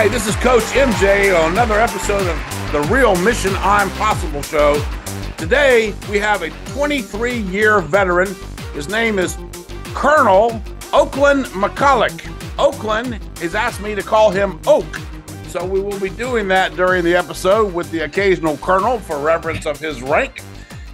Hi, this is Coach MJ on another episode of the Real Mission I'm Possible show. Today, we have a 23 year veteran. His name is Colonel Oakland McCulloch. Oakland has asked me to call him Oak. So we will be doing that during the episode with the occasional colonel for reference of his rank.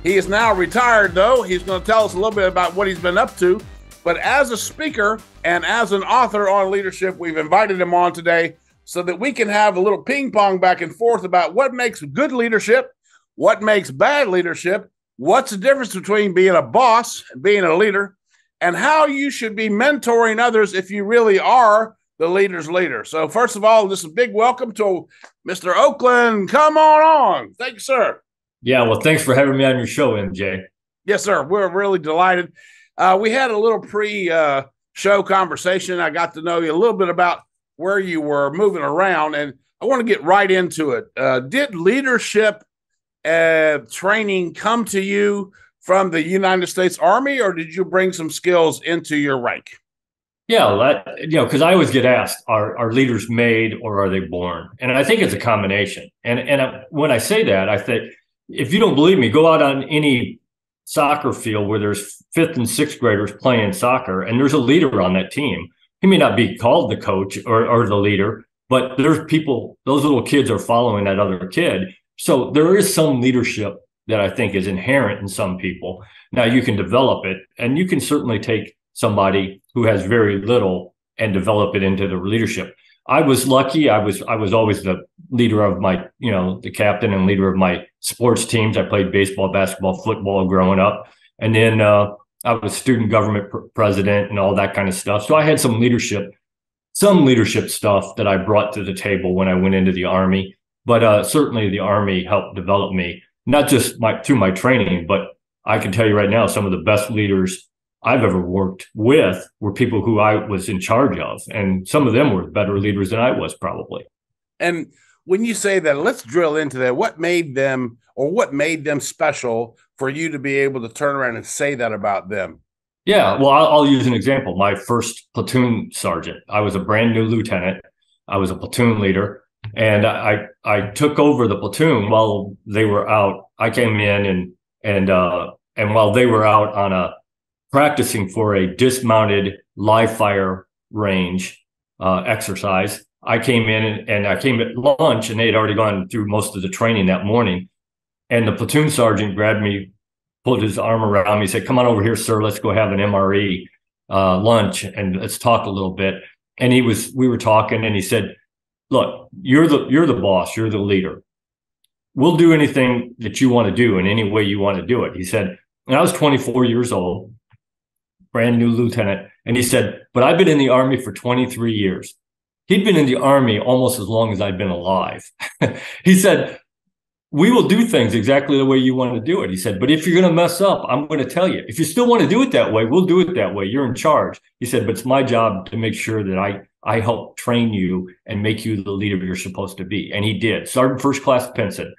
He is now retired, though. He's going to tell us a little bit about what he's been up to. But as a speaker and as an author on leadership, we've invited him on today so that we can have a little ping pong back and forth about what makes good leadership, what makes bad leadership, what's the difference between being a boss and being a leader, and how you should be mentoring others if you really are the leader's leader. So, first of all, just a big welcome to Mr. Oakland. Come on on. Thank you, sir. Yeah, well, thanks for having me on your show, MJ. Yes, sir. We're really delighted. Uh, we had a little pre uh, show conversation. I got to know you a little bit about where you were moving around, and I want to get right into it. Uh, did leadership uh, training come to you from the United States Army, or did you bring some skills into your rank? Yeah, that, you know, because I always get asked, are are leaders made or are they born? And I think it's a combination. And and when I say that, I think if you don't believe me, go out on any soccer field where there's fifth and sixth graders playing soccer, and there's a leader on that team he may not be called the coach or, or the leader, but there's people, those little kids are following that other kid. So there is some leadership that I think is inherent in some people. Now you can develop it and you can certainly take somebody who has very little and develop it into the leadership. I was lucky. I was I was always the leader of my, you know, the captain and leader of my sports teams. I played baseball, basketball, football growing up. And then uh, I was student government pr- president and all that kind of stuff. So I had some leadership, some leadership stuff that I brought to the table when I went into the army. But uh, certainly the army helped develop me, not just my through my training, but I can tell you right now, some of the best leaders I've ever worked with were people who I was in charge of, and some of them were better leaders than I was probably. And when you say that, let's drill into that. What made them, or what made them special for you to be able to turn around and say that about them? Yeah, well, I'll, I'll, use an example. My first platoon sergeant, I was a brand new lieutenant. I was a platoon leader, and I I took over the platoon while they were out. I came in and and uh, and while they were out on a practicing for a dismounted live fire range uh, exercise, I came in and, and I came at lunch, and they had already gone through most of the training that morning. And the platoon sergeant grabbed me, pulled his arm around me, said, "Come on over here, sir. Let's go have an MRE uh, lunch and let's talk a little bit." And he was, we were talking, and he said, "Look, you're the you're the boss. You're the leader. We'll do anything that you want to do in any way you want to do it." He said, and I was 24 years old, brand new lieutenant, and he said, "But I've been in the army for 23 years." He'd been in the army almost as long as I'd been alive. he said, we will do things exactly the way you want to do it. He said, but if you're going to mess up, I'm going to tell you. If you still want to do it that way, we'll do it that way. You're in charge. He said, but it's my job to make sure that I I help train you and make you the leader you're supposed to be. And he did. Sergeant First Class Pinson.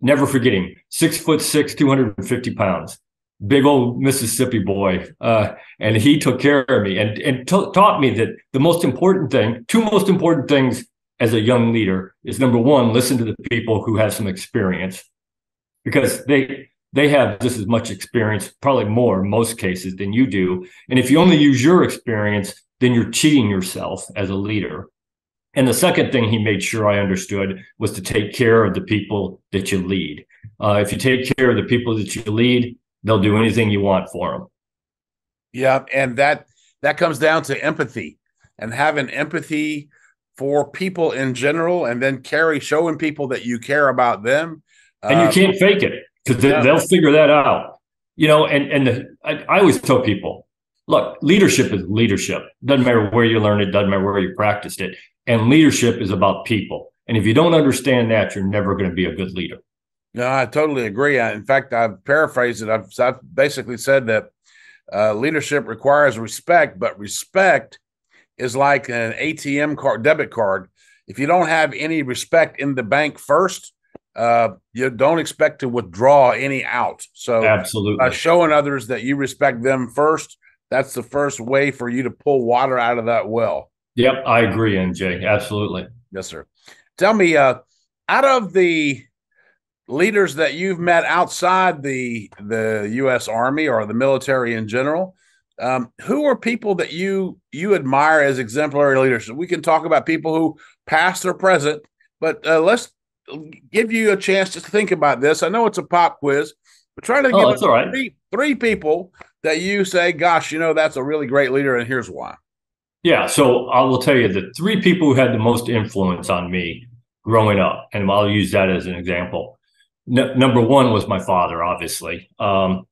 Never forget him. Six foot six, 250 pounds. Big old Mississippi boy. Uh, and he took care of me and, and t- taught me that the most important thing, two most important things as a young leader is number one, listen to the people who have some experience because they they have just as much experience, probably more in most cases than you do. And if you only use your experience, then you're cheating yourself as a leader. And the second thing he made sure I understood was to take care of the people that you lead. Uh, if you take care of the people that you lead, they'll do anything you want for them. Yeah, and that that comes down to empathy and having empathy for people in general, and then carry showing people that you care about them. And you uh, can't fake it because they, will figure that out. You know, and and the, I, I always tell people, look, leadership is leadership. Doesn't matter where you learn it, doesn't matter where you practiced it. And leadership is about people. And if you don't understand that, you're never going to be a good leader. No, I totally agree. In fact, I've paraphrased it. I've, I've basically said that uh, leadership requires respect, but respect is like an ATM card, debit card. If you don't have any respect in the bank first, uh, you don't expect to withdraw any out. So, absolutely, by showing others that you respect them first, that's the first way for you to pull water out of that well. Yep, I agree, MJ. Absolutely. Yes, sir. Tell me, uh, out of the leaders that you've met outside the the U.S. Army or the military in general, um, who are people that you you admire as exemplary leaders? We can talk about people who past or present, but uh, let's give you a chance to think about this. I know it's a pop quiz, but try to oh, give us right. three, three people that you say, "Gosh, you know that's a really great leader," and here's why. Yeah, so I will tell you the three people who had the most influence on me growing up, and I'll use that as an example. Number one was my father, obviously, um,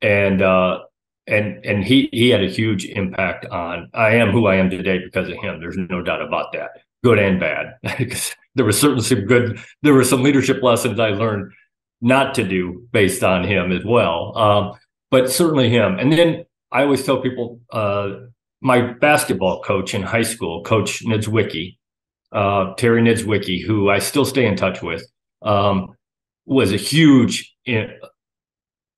and uh, and and he he had a huge impact on. I am who I am today because of him. There's no doubt about that, good and bad. there was certainly some good. There were some leadership lessons I learned not to do based on him as well, um, but certainly him. And then I always tell people. Uh, my basketball coach in high school, Coach Niedzwiecki, uh, Terry Niedzwiecki, who I still stay in touch with, um, was a huge,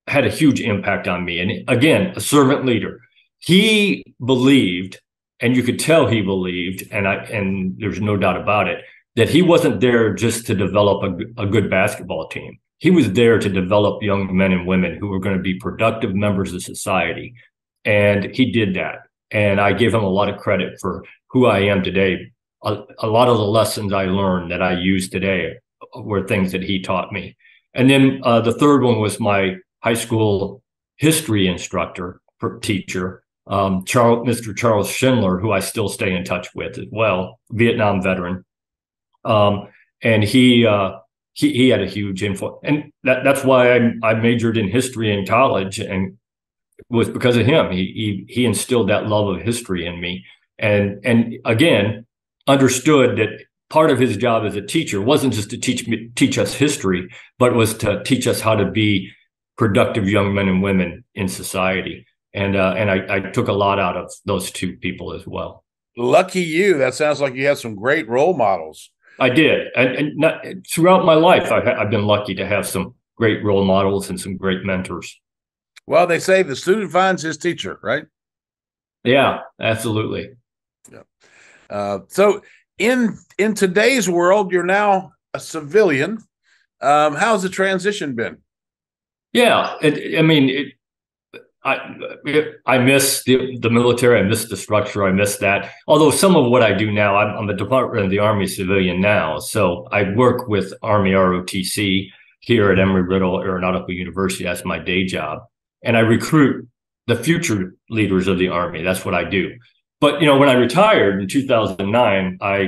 had a huge impact on me. And again, a servant leader. He believed, and you could tell he believed, and I and there's no doubt about it, that he wasn't there just to develop a, a good basketball team. He was there to develop young men and women who were going to be productive members of society. And he did that. And I give him a lot of credit for who I am today a, a lot of the lessons I learned that I use today were things that he taught me. And then uh, the third one was my high school history instructor, teacher, um, Charles, Mr. Charles Schindler, who I still stay in touch with as well, Vietnam veteran. Um, and he, uh, he he had a huge influence, and that, that's why I, I majored in history in college, and was because of him. He he he instilled that love of history in me, and and again, understood that part of his job as a teacher wasn't just to teach me, teach us history, but was to teach us how to be productive young men and women in society. And uh, and I, I took a lot out of those two people as well. Lucky you! That sounds like you had some great role models. I did, and, and not, throughout my life, I've, I've been lucky to have some great role models and some great mentors. Well, they say the student finds his teacher, right? Yeah, absolutely. Uh, so in in today's world, you're now a civilian. Um, how's the transition been? Yeah, it, I mean, it, I it, I miss the the military. I miss the structure. I miss that. Although some of what I do now, I'm, I'm a Department of the Army civilian now, so I work with Army ROTC here at Embry-Riddle Aeronautical University. That's my day job, and I recruit the future leaders of the Army. That's what I do. But you know, when I retired in 2009, I,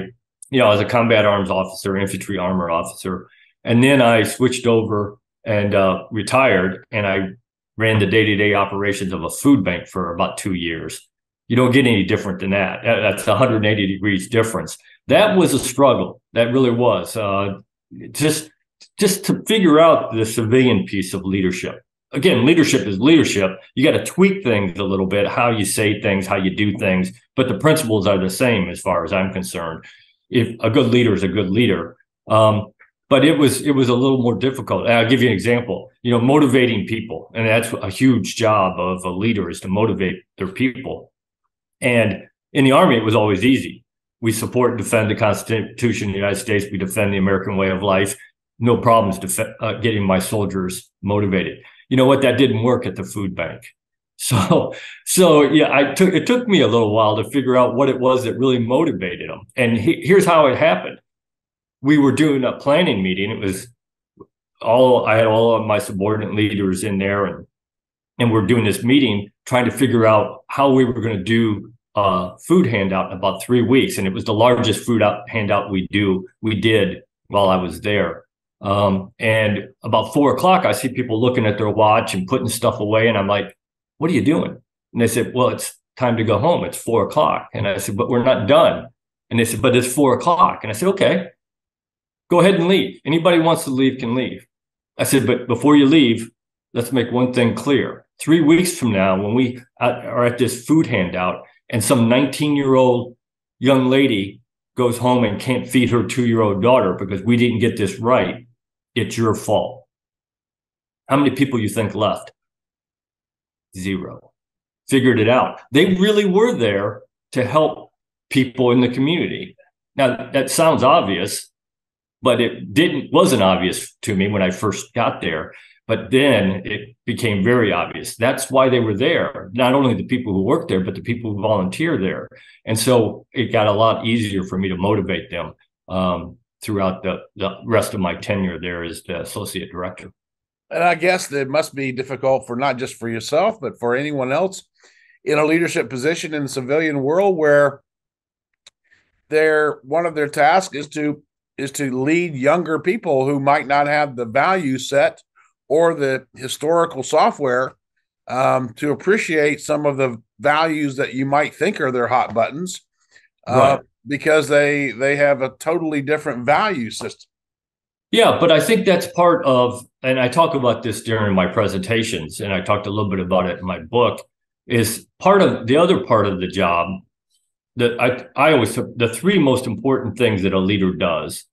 you know, as a combat arms officer, infantry armor officer, and then I switched over and uh, retired, and I ran the day-to-day operations of a food bank for about two years. You don't get any different than that. That's 180 degrees difference. That was a struggle. That really was. Uh, just just to figure out the civilian piece of leadership again, leadership is leadership. You got to tweak things a little bit, how you say things, how you do things, but the principles are the same as far as I'm concerned. If a good leader is a good leader, um, but it was it was a little more difficult. And I'll give you an example. You know, motivating people, and that's a huge job of a leader is to motivate their people. And in the army, it was always easy. We support and defend the Constitution of the United States. We defend the American way of life. No problems def- uh, getting my soldiers motivated you know what that didn't work at the food bank so so yeah i took it took me a little while to figure out what it was that really motivated them and he, here's how it happened we were doing a planning meeting it was all i had all of my subordinate leaders in there and and we're doing this meeting trying to figure out how we were going to do a food handout in about three weeks and it was the largest food out, handout we do we did while i was there um, and about four o'clock, I see people looking at their watch and putting stuff away. And I'm like, what are you doing? And they said, well, it's time to go home. It's four o'clock. And I said, but we're not done. And they said, but it's four o'clock. And I said, okay, go ahead and leave. Anybody wants to leave can leave. I said, but before you leave, let's make one thing clear. Three weeks from now, when we are at this food handout and some 19 year old young lady goes home and can't feed her two year old daughter because we didn't get this right, it's your fault. How many people you think left? Zero. Figured it out. They really were there to help people in the community. Now that sounds obvious, but it didn't wasn't obvious to me when I first got there. But then it became very obvious. That's why they were there. Not only the people who work there, but the people who volunteer there. And so it got a lot easier for me to motivate them um, throughout the, the rest of my tenure there as the associate director. And I guess it must be difficult for not just for yourself, but for anyone else in a leadership position in the civilian world where their one of their tasks is to is to lead younger people who might not have the value set or the historical software um, to appreciate some of the values that you might think are their hot buttons uh, right. because they they have a totally different value system yeah but i think that's part of and i talk about this during my presentations and i talked a little bit about it in my book is part of the other part of the job that I, I always the three most important things that a leader does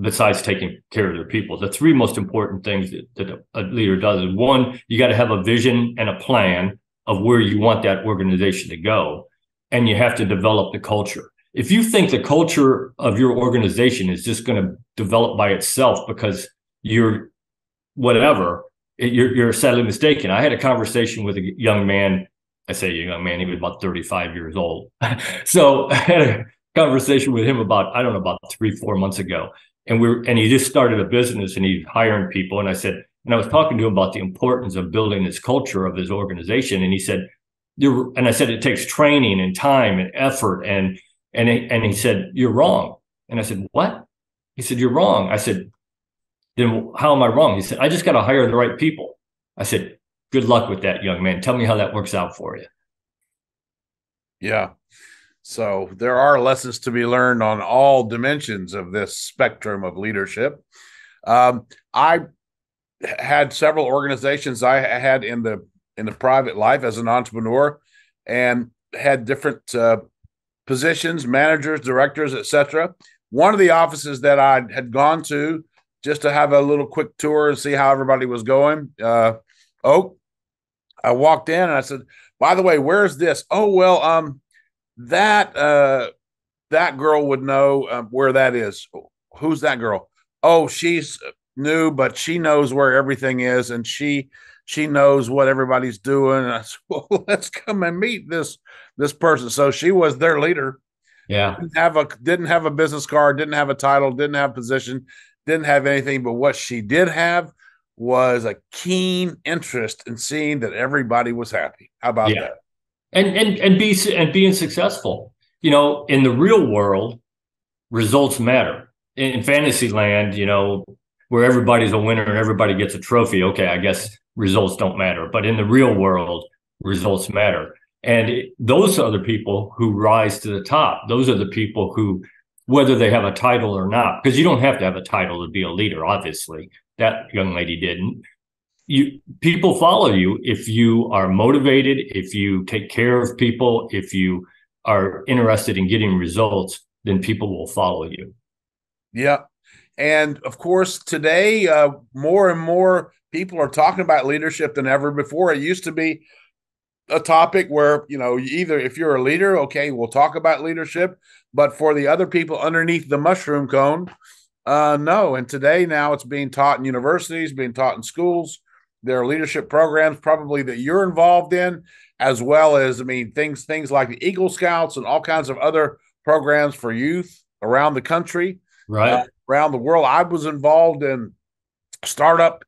besides taking care of their people the three most important things that, that a leader does is one you got to have a vision and a plan of where you want that organization to go and you have to develop the culture if you think the culture of your organization is just going to develop by itself because you're whatever you're, you're sadly mistaken. I had a conversation with a young man. I say a young man, he was about 35 years old. so I had a conversation with him about, I don't know, about three, four months ago. And we are and he just started a business and he's hiring people. And I said, and I was talking to him about the importance of building this culture of his organization. And he said, you're, and I said, it takes training and time and effort. And, and, and he said, you're wrong. And I said, what? He said, you're wrong. I said, then how am I wrong? He said, I just got to hire the right people. I said, good luck with that, young man. Tell me how that works out for you. Yeah. So there are lessons to be learned on all dimensions of this spectrum of leadership. Um, I had several organizations I had in the in the private life as an entrepreneur, and had different uh, positions, managers, directors, etc. One of the offices that I had gone to just to have a little quick tour and see how everybody was going. Uh, oh, I walked in and I said, "By the way, where's this?" Oh, well, um, that uh, that girl would know uh, where that is. Who's that girl? Oh, she's new, but she knows where everything is, and she she knows what everybody's doing. And I said, "Well, let's come and meet this this person." So she was their leader. Yeah, didn't have a didn't have a business card, didn't have a title, didn't have a position didn't have anything, but what she did have was a keen interest in seeing that everybody was happy. How about yeah. that? And and and be and being successful. You know, in the real world, results matter. In, in fantasy land, you know, where everybody's a winner and everybody gets a trophy, okay, I guess results don't matter. But in the real world, results matter. And it, those are the people who rise to the top. Those are the people who whether they have a title or not, because you don't have to have a title to be a leader. Obviously, that young lady didn't. You people follow you if you are motivated, if you take care of people, if you are interested in getting results, then people will follow you. Yeah. And of course, today, uh, more and more people are talking about leadership than ever before. It used to be a topic where, you know, either if you're a leader, okay, we'll talk about leadership. But for the other people underneath the mushroom cone, uh, no. And today, now it's being taught in universities, being taught in schools. There are leadership programs probably that you're involved in, as well as I mean things things like the Eagle Scouts and all kinds of other programs for youth around the country, right uh, around the world. I was involved in startup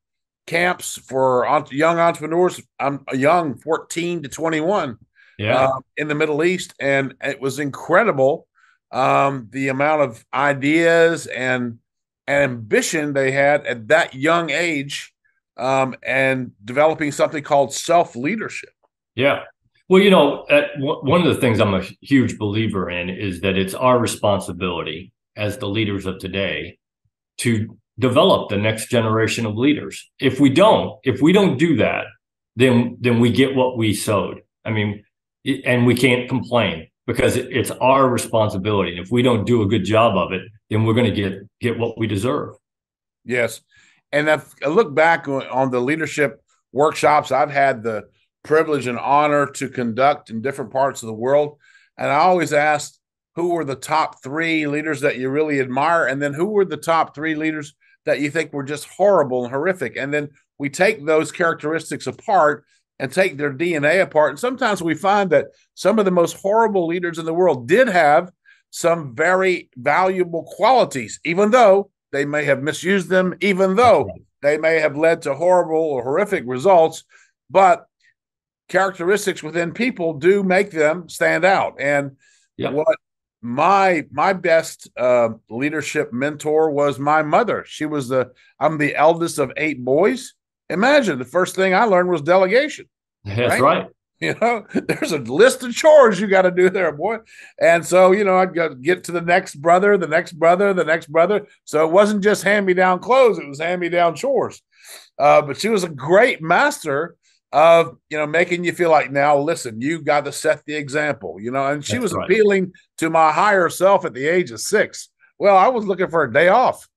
camps for young entrepreneurs. I'm a young 14 to 21 yeah. Uh, in the Middle East, and it was incredible um, the amount of ideas and ambition they had at that young age um, and developing something called self leadership. Yeah. Well, you know, one of the things I'm a huge believer in is that it's our responsibility as the leaders of today to develop the next generation of leaders. If we don't, if we don't do that, then then we get what we sowed. I mean, and we can't complain because it's our responsibility. And if we don't do a good job of it, then we're going to get get what we deserve. Yes, and if I look back on the leadership workshops I've had the privilege and honor to conduct in different parts of the world, and I always ask who were the top three leaders that you really admire, and then who were the top three leaders that you think were just horrible and horrific. And then we take those characteristics apart and take their DNA apart. And sometimes we find that some of the most horrible leaders in the world did have some very valuable qualities, even though they may have misused them, even though they may have led to horrible or horrific results. But characteristics within people do make them stand out. And yep. what my my best uh, leadership mentor was my mother. She was the I'm the eldest of eight boys. Imagine the first thing I learned was delegation. That's right. right. You know, there's a list of chores you got to do there, boy. And so, you know, I'd go get to the next brother, the next brother, the next brother. So it wasn't just hand me down clothes, it was hand me down chores. Uh, but she was a great master of you know making you feel like now listen you got to set the example you know and she That's was right. appealing to my higher self at the age of six well i was looking for a day off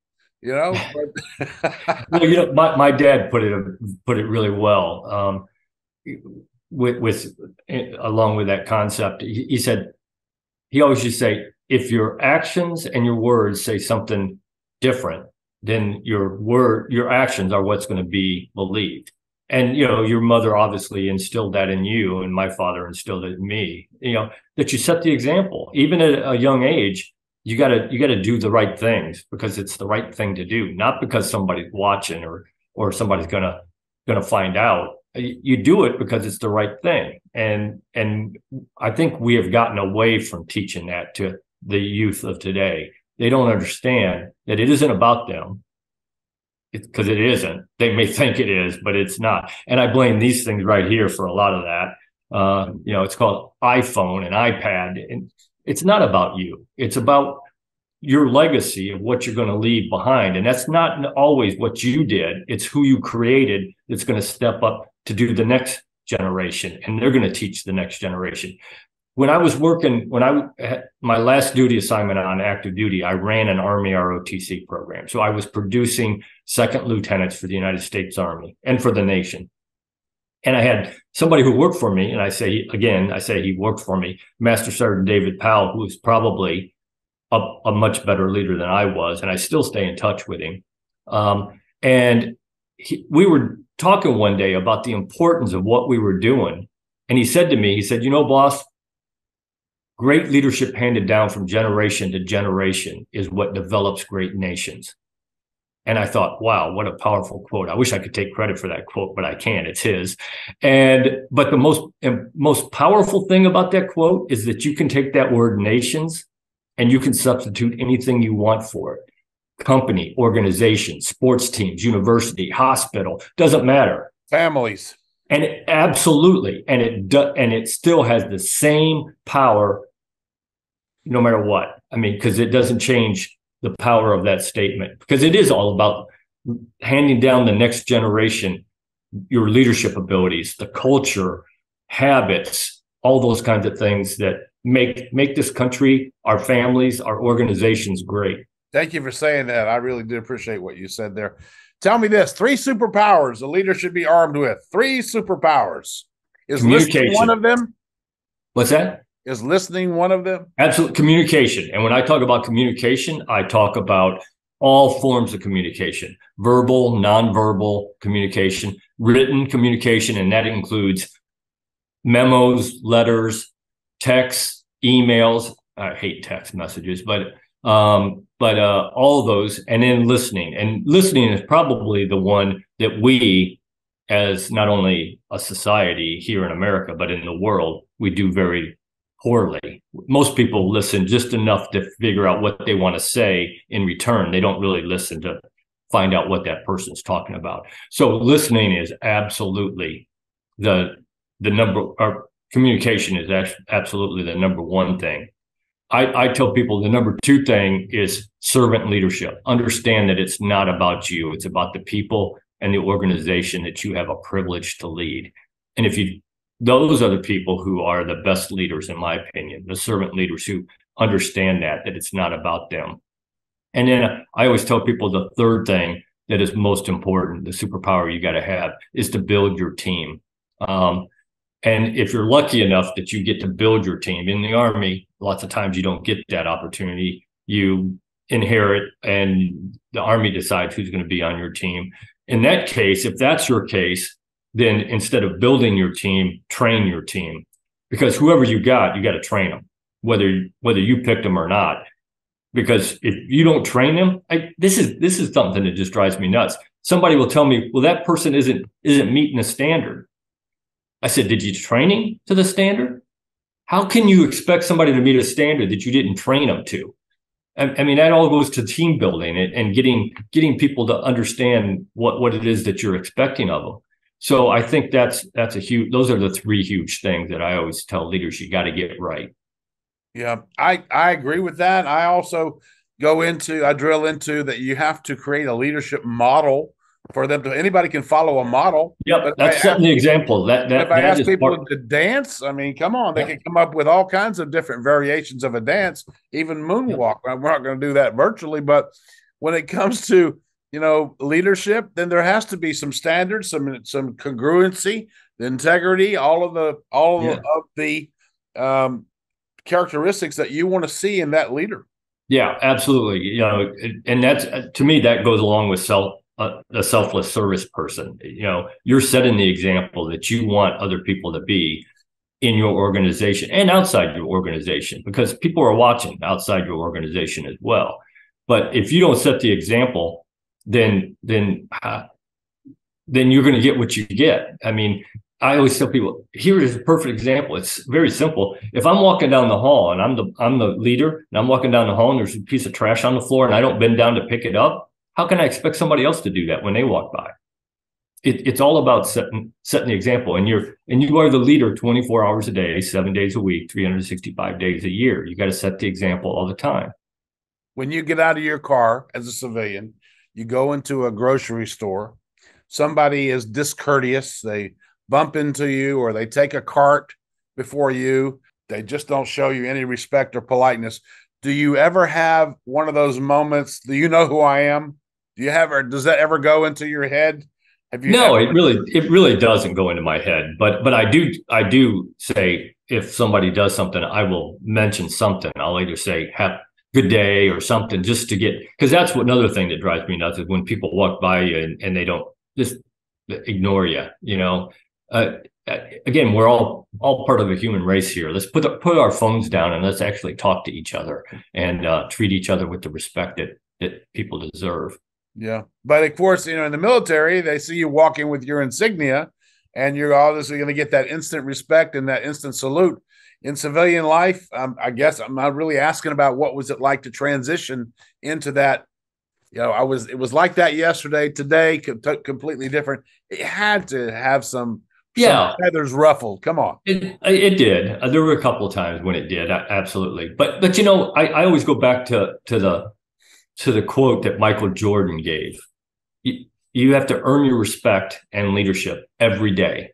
you know well you know my, my dad put it put it really well um, with with eh, along with that concept he, he said he always used to say if your actions and your words say something different then your word your actions are what's going to be believed. And you know your mother obviously instilled that in you and my father instilled it in me you know that you set the example. Even at a young age you got to you got to do the right things because it's the right thing to do not because somebody's watching or or somebody's gonna gonna find out you do it because it's the right thing and and i think we have gotten away from teaching that to the youth of today they don't understand that it isn't about them because it isn't. They may think it is, but it's not. And I blame these things right here for a lot of that. Uh, you know, it's called iPhone and iPad, and it's not about you. It's about your legacy of what you're going to leave behind, and that's not always what you did. It's who you created that's going to step up to do the next generation, and they're going to teach the next generation when I was working, when I had my last duty assignment on active duty, I ran an Army ROTC program. So I was producing second lieutenants for the United States Army and for the nation. And I had somebody who worked for me, and I say again, I say he worked for me, Master Sergeant David Powell, who was probably a, a much better leader than I was, and I still stay in touch with him. Um, and he, we were talking one day about the importance of what we were doing. And he said to me, he said, You know, boss, Great leadership handed down from generation to generation is what develops great nations. And I thought, wow, what a powerful quote. I wish I could take credit for that quote, but I can't. It's his. And but the most most powerful thing about that quote is that you can take that word nations and you can substitute anything you want for it. Company, organization, sports teams, university, hospital, doesn't matter. Families. And it, absolutely, and it do, and it still has the same power, no matter what. I mean, because it doesn't change the power of that statement. Because it is all about handing down the next generation your leadership abilities, the culture, habits, all those kinds of things that make make this country, our families, our organizations great. Thank you for saying that. I really do appreciate what you said there. Tell me this: three superpowers a leader should be armed with. Three superpowers. Is listening one of them? What's that? Is listening one of them? Absolutely, communication. And when I talk about communication, I talk about all forms of communication: verbal, nonverbal communication, written communication, and that includes memos, letters, texts, emails. I hate text messages, but um, but uh, all those, and then listening. And listening is probably the one that we, as not only a society here in America, but in the world, we do very poorly. Most people listen just enough to figure out what they want to say in return. They don't really listen to find out what that person's talking about. So listening is absolutely the the number or communication is absolutely the number one thing I, I tell people the number two thing is servant leadership. Understand that it's not about you, it's about the people and the organization that you have a privilege to lead. And if you, those are the people who are the best leaders, in my opinion, the servant leaders who understand that, that it's not about them. And then I always tell people the third thing that is most important, the superpower you got to have is to build your team. Um, and if you're lucky enough that you get to build your team in the Army, lots of times you don't get that opportunity. You inherit, and the army decides who's going to be on your team. In that case, if that's your case, then instead of building your team, train your team because whoever you got, you got to train them, whether whether you picked them or not. Because if you don't train them, I, this is this is something that just drives me nuts. Somebody will tell me, "Well, that person isn't isn't meeting the standard." I said, "Did you train him to the standard? How can you expect somebody to meet a standard that you didn't train them to?" I, mean, that all goes to team building and, and getting getting people to understand what what it is that you're expecting of them. So I think that's that's a huge. Those are the three huge things that I always tell leaders you got to get right. Yeah, I I agree with that. I also go into I drill into that you have to create a leadership model for them to anybody can follow a model. Yep, that's setting the example. That, that if I that ask people part... to dance, I mean, come on, they yep. can come up with all kinds of different variations of a dance, even moonwalk. Yep. We're not going to do that virtually, but when it comes to you know leadership, then there has to be some standards, some some congruency, the integrity, all of the all yeah. of the um, characteristics that you want to see in that leader. Yeah, absolutely. You know, and that's to me that goes along with self a, a, selfless service person. You know, you're setting the example that you want other people to be in your organization and outside your organization because people are watching outside your organization as well. But if you don't set the example, then then uh, then you're going to get what you get. I mean, I always tell people here is a perfect example. It's very simple. If I'm walking down the hall and I'm the I'm the leader and I'm walking down the hall and there's a piece of trash on the floor and I don't bend down to pick it up, how can I expect somebody else to do that when they walk by? It, it's all about setting setting the example, and you're and you are the leader 24 hours a day, seven days a week, 365 days a year. You got to set the example all the time. When you get out of your car as a civilian, you go into a grocery store. Somebody is discourteous. They bump into you, or they take a cart before you. They just don't show you any respect or politeness. Do you ever have one of those moments? Do you know who I am? Do you have, or does that ever go into your head? Have you? No, ever- it really, it really doesn't go into my head. But, but I do, I do say if somebody does something, I will mention something. I'll either say have good day or something just to get because that's what another thing that drives me nuts is when people walk by you and, and they don't just ignore you. You know, uh, again, we're all all part of a human race here. Let's put the, put our phones down and let's actually talk to each other and uh, treat each other with the respect that that people deserve. Yeah. But of course, you know, in the military, they see you walking with your insignia and you're obviously going to get that instant respect and that instant salute. In civilian life, um, I guess I'm not really asking about what was it like to transition into that. You know, I was, it was like that yesterday, today, completely different. It had to have some, yeah, some feathers ruffled. Come on. It, it did. Uh, there were a couple of times when it did. Absolutely. But, but, you know, I, I always go back to, to the, to the quote that Michael Jordan gave. You, you have to earn your respect and leadership every day.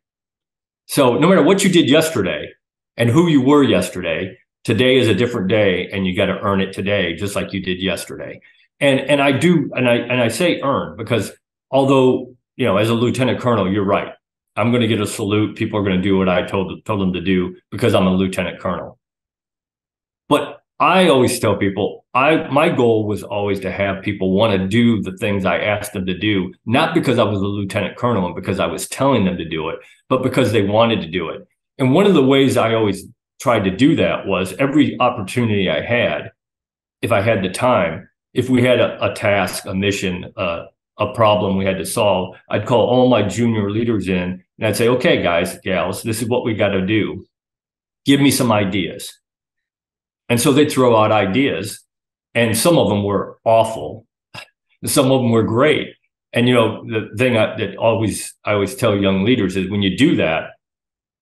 So no matter what you did yesterday and who you were yesterday, today is a different day and you got to earn it today just like you did yesterday. And and I do and I and I say earn because although, you know, as a lieutenant colonel, you're right. I'm going to get a salute. People are going to do what I told told them to do because I'm a lieutenant colonel. But I always tell people, I my goal was always to have people want to do the things I asked them to do, not because I was a lieutenant colonel and because I was telling them to do it, but because they wanted to do it. And one of the ways I always tried to do that was every opportunity I had, if I had the time, if we had a, a task, a mission, uh, a problem we had to solve, I'd call all my junior leaders in and I'd say, okay, guys, gals, this is what we got to do. Give me some ideas and so they'd throw out ideas, and some of them were awful, some of them were great. And you know, the thing I, that always I always tell young leaders is when you do that,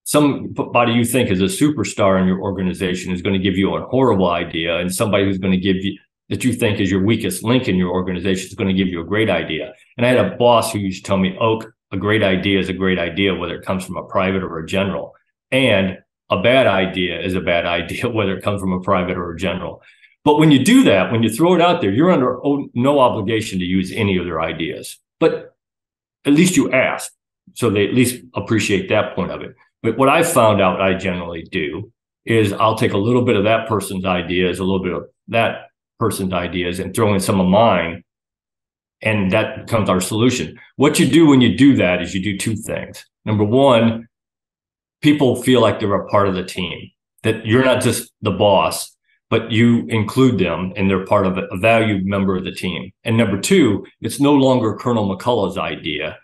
somebody you think is a superstar in your organization is going to give you a horrible idea, and somebody who's going to give you that you think is your weakest link in your organization is going to give you a great idea. And I had a boss who used to tell me, Oak, a great idea is a great idea, whether it comes from a private or a general. And a bad idea is a bad idea, whether it comes from a private or a general. But when you do that, when you throw it out there, you're under no obligation to use any of their ideas. But at least you ask. So they at least appreciate that point of it. But what I found out I generally do is I'll take a little bit of that person's ideas, a little bit of that person's ideas, and throw in some of mine. And that becomes our solution. What you do when you do that is you do two things. Number one, people feel like they're a part of the team, that you're not just the boss, but you include them and they're part of a valued member of the team. And number two, it's no longer Colonel McCulloch's idea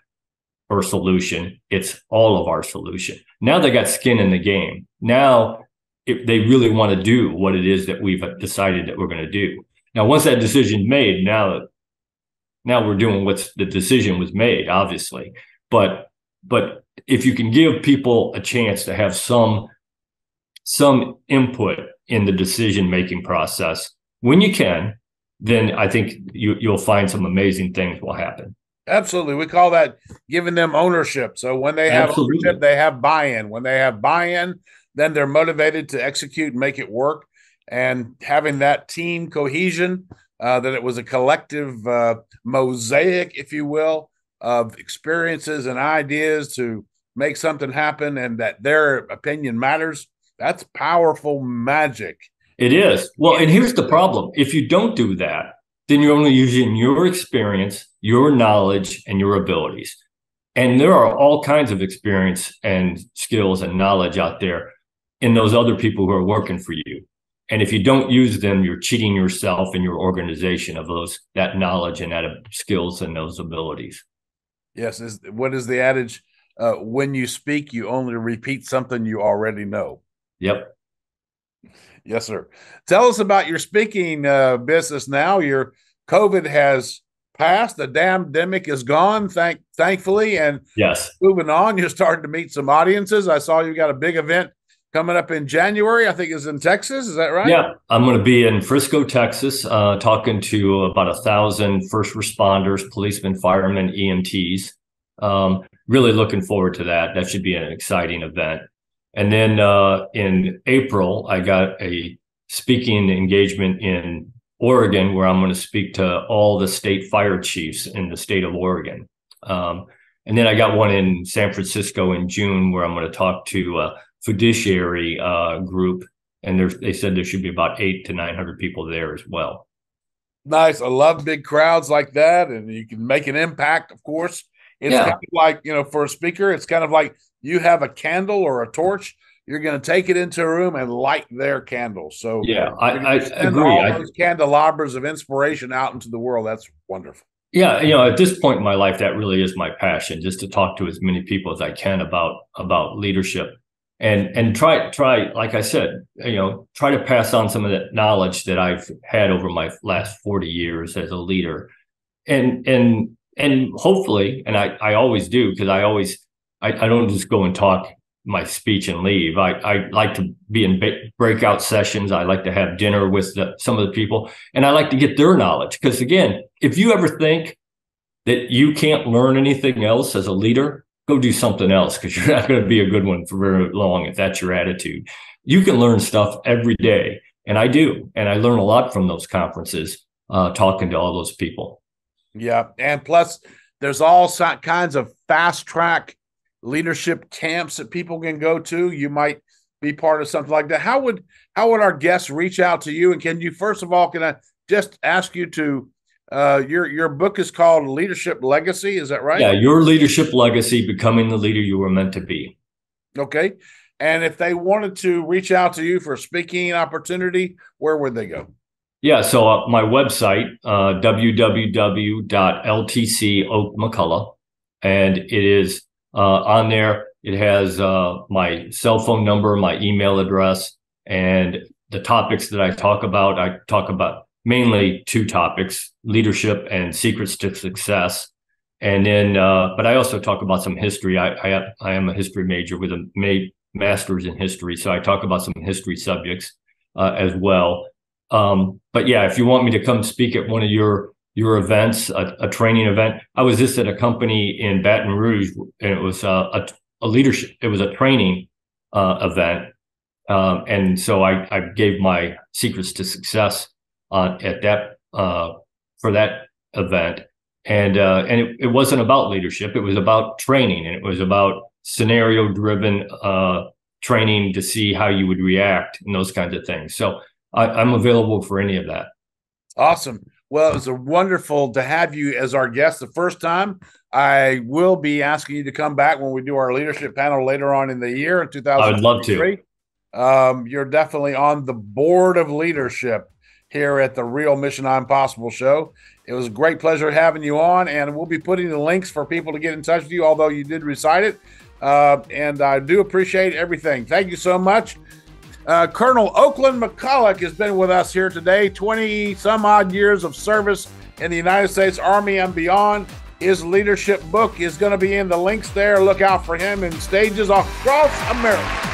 or solution. It's all of our solution. Now they got skin in the game. Now if they really want to do what it is that we've decided that we're going to do. Now, once that decision's made, now now we're doing what's the decision was made, obviously. But but if you can give people a chance to have some some input in the decision making process when you can, then I think you, you'll find some amazing things will happen. Absolutely. We call that giving them ownership. So when they have Absolutely. ownership, they have buy-in. When they have buy-in, then they're motivated to execute and make it work. And having that team cohesion, uh, that it was a collective uh, mosaic, if you will, of experiences and ideas to make something happen and that their opinion matters. That's powerful magic. It is. Well, and here's the problem if you don't do that, then you're only using your experience, your knowledge, and your abilities. And there are all kinds of experience and skills and knowledge out there in those other people who are working for you. And if you don't use them, you're cheating yourself and your organization of those that knowledge and that skills and those abilities. Yes, is what is the adage? Uh, when you speak, you only repeat something you already know. Yep. Yes, sir. Tell us about your speaking uh, business now. Your COVID has passed. The damn demic is gone, thank thankfully. And yes, moving on, you're starting to meet some audiences. I saw you got a big event coming up in January. I think is in Texas. Is that right? Yeah, I'm going to be in Frisco, Texas, uh, talking to about a thousand first responders, policemen, firemen, EMTs. Um, really looking forward to that. That should be an exciting event. And then uh, in April, I got a speaking engagement in Oregon where I'm going to speak to all the state fire chiefs in the state of Oregon. Um, and then I got one in San Francisco in June where I'm going to talk to a fiduciary uh, group. And they said there should be about eight to 900 people there as well. Nice. I love big crowds like that. And you can make an impact, of course. It's yeah. kind of like, you know, for a speaker, it's kind of like you have a candle or a torch, you're going to take it into a room and light their candle. So yeah, I, I agree. All I, those candelabras of inspiration out into the world. That's wonderful. Yeah, you know, at this point in my life, that really is my passion, just to talk to as many people as I can about about leadership, and and try try like I said, you know, try to pass on some of that knowledge that I've had over my last forty years as a leader, and and and hopefully, and I I always do because I always I, I don't just go and talk my speech and leave. I, I like to be in breakout sessions. I like to have dinner with the, some of the people, and I like to get their knowledge. Because again, if you ever think that you can't learn anything else as a leader, go do something else because you're not going to be a good one for very long if that's your attitude. You can learn stuff every day, and I do, and I learn a lot from those conferences, uh, talking to all those people. Yeah, and plus, there's all kinds of fast track leadership camps that people can go to. You might be part of something like that. How would how would our guests reach out to you? And can you first of all can I just ask you to uh, your your book is called Leadership Legacy, is that right? Yeah, your leadership legacy, becoming the leader you were meant to be. Okay. And if they wanted to reach out to you for a speaking opportunity, where would they go? Yeah, so uh, my website, uh, www.ltc and it is uh, on there. It has uh, my cell phone number, my email address, and the topics that I talk about. I talk about mainly two topics leadership and secrets to success. And then, uh, but I also talk about some history. I, I, I am a history major with a ma- master's in history. So I talk about some history subjects uh, as well. Um, but yeah, if you want me to come speak at one of your your events, a, a, training event. I was just at a company in Baton Rouge, and it was uh, a, a leadership. It was a training uh, event, um, and so I, I, gave my secrets to success on at that uh, for that event, and uh, and it, it, wasn't about leadership. It was about training, and it was about scenario driven uh, training to see how you would react and those kinds of things. So I, I'm available for any of that. Awesome. Well, it was wonderful to have you as our guest the first time. I will be asking you to come back when we do our leadership panel later on in the year in 2023. I would love to. Um, you're definitely on the board of leadership here at the Real Mission Impossible show. It was a great pleasure having you on, and we'll be putting the links for people to get in touch with you, although you did recite it. Uh, and I do appreciate everything. Thank you so much. Uh, Colonel Oakland McCulloch has been with us here today, 20 some odd years of service in the United States Army and beyond. His leadership book is going to be in the links there. Look out for him in stages across America.